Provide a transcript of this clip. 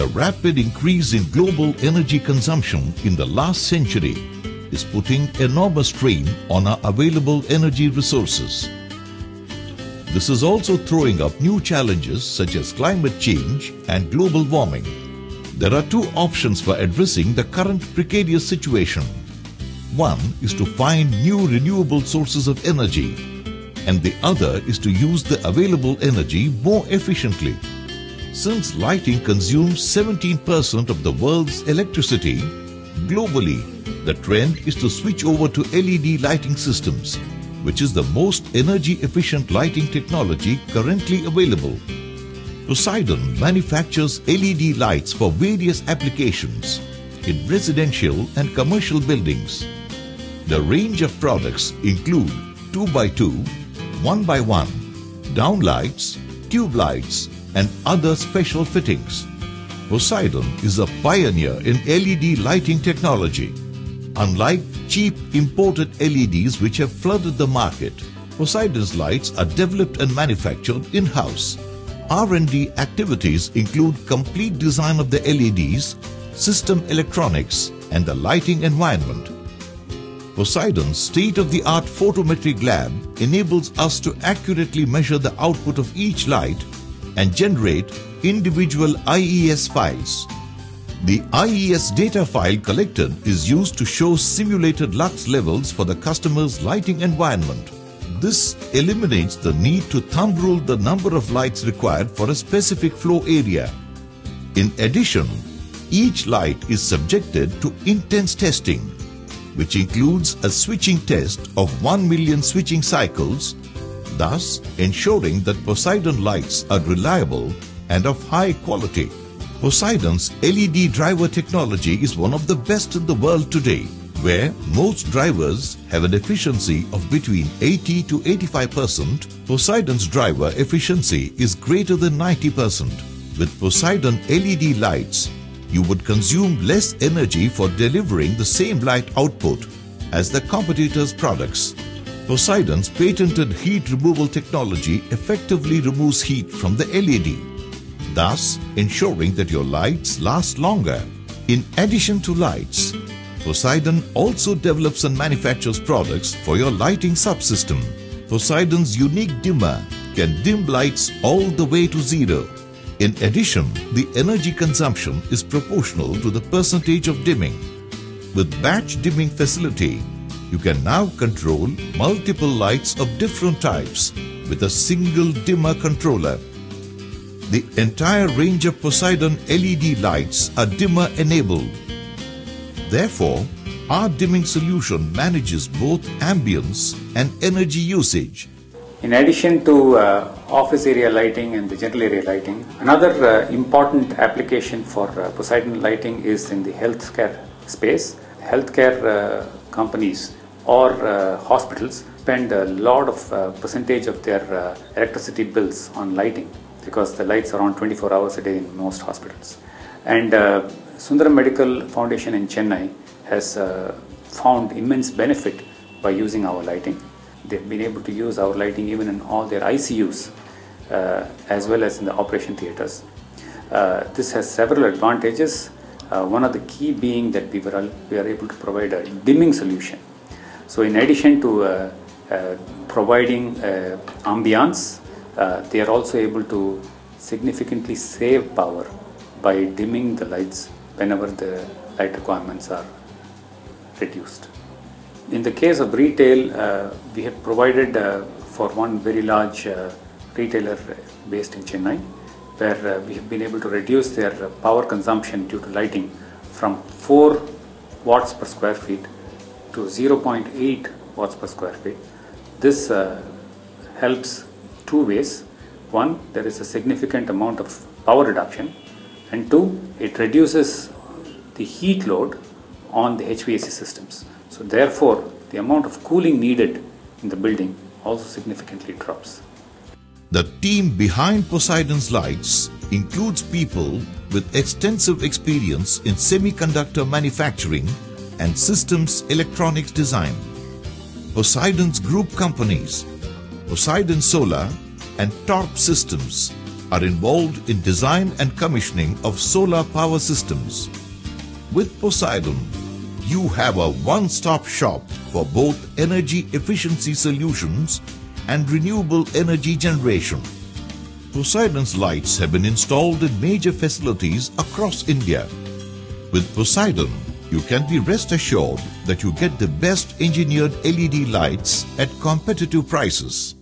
The rapid increase in global energy consumption in the last century is putting enormous strain on our available energy resources. This is also throwing up new challenges such as climate change and global warming. There are two options for addressing the current precarious situation. One is to find new renewable sources of energy, and the other is to use the available energy more efficiently. Since lighting consumes 17% of the world's electricity, globally, the trend is to switch over to LED lighting systems, which is the most energy efficient lighting technology currently available. Poseidon manufactures LED lights for various applications in residential and commercial buildings. The range of products include 2x2, 1x1, downlights, tube lights, and other special fittings. Poseidon is a pioneer in LED lighting technology. Unlike cheap imported LEDs which have flooded the market, Poseidon's lights are developed and manufactured in-house. R&D activities include complete design of the LEDs, system electronics, and the lighting environment. Poseidon's state-of-the-art photometric lab enables us to accurately measure the output of each light and generate individual IES files. The IES data file collected is used to show simulated lux levels for the customer's lighting environment. This eliminates the need to thumb rule the number of lights required for a specific flow area. In addition, each light is subjected to intense testing, which includes a switching test of 1 million switching cycles, thus ensuring that Poseidon lights are reliable and of high quality. Poseidon's LED driver technology is one of the best in the world today, where most drivers have an efficiency of between 80 to 85%. Poseidon's driver efficiency is greater than 90%. With Poseidon LED lights, you would consume less energy for delivering the same light output as the competitors' products. Poseidon's patented heat removal technology effectively removes heat from the LED, thus ensuring that your lights last longer. In addition to lights, Poseidon also develops and manufactures products for your lighting subsystem. Poseidon's unique dimmer can dim lights all the way to zero. In addition, the energy consumption is proportional to the percentage of dimming. With batch dimming facility, you can now control multiple lights of different types with a single dimmer controller. The entire range of Poseidon LED lights are dimmer enabled. Therefore, our dimming solution manages both ambience and energy usage. In addition to uh, office area lighting and the general area lighting, another uh, important application for uh, Poseidon lighting is in the healthcare space. Healthcare uh, companies or uh, hospitals spend a lot of uh, percentage of their electricity bills on lighting because the lights are on 24 hours a day in most hospitals. And Sundaram Medical Foundation in Chennai has found immense benefit by using our lighting they've been able to use our lighting even in all their ICUs uh, as well as in the operation theaters. Uh, this has several advantages. Uh, one of the key being that we, were, we are able to provide a dimming solution. So in addition to uh, uh, providing uh, ambiance, they are also able to significantly save power by dimming the lights whenever the light requirements are reduced. In the case of retail, uh, we have provided uh, for one very large uh, retailer based in Chennai, where we have been able to reduce their power consumption due to lighting from 4 watts per square feet to 0.8 watts per square feet. This uh, helps two ways. One, there is a significant amount of power reduction, and two, it reduces the heat load on the HVAC systems. So therefore, the amount of cooling needed in the building also significantly drops. The team behind Poseidon's lights includes people with extensive experience in semiconductor manufacturing and systems electronics design. Poseidon's group companies, Poseidon Solar and Torp Systems, are involved in design and commissioning of solar power systems. With Poseidon, you have a one-stop shop for both energy efficiency solutions and renewable energy generation. Poseidon's lights have been installed in major facilities across India. With Poseidon, you can be rest assured that you get the best engineered LED lights at competitive prices.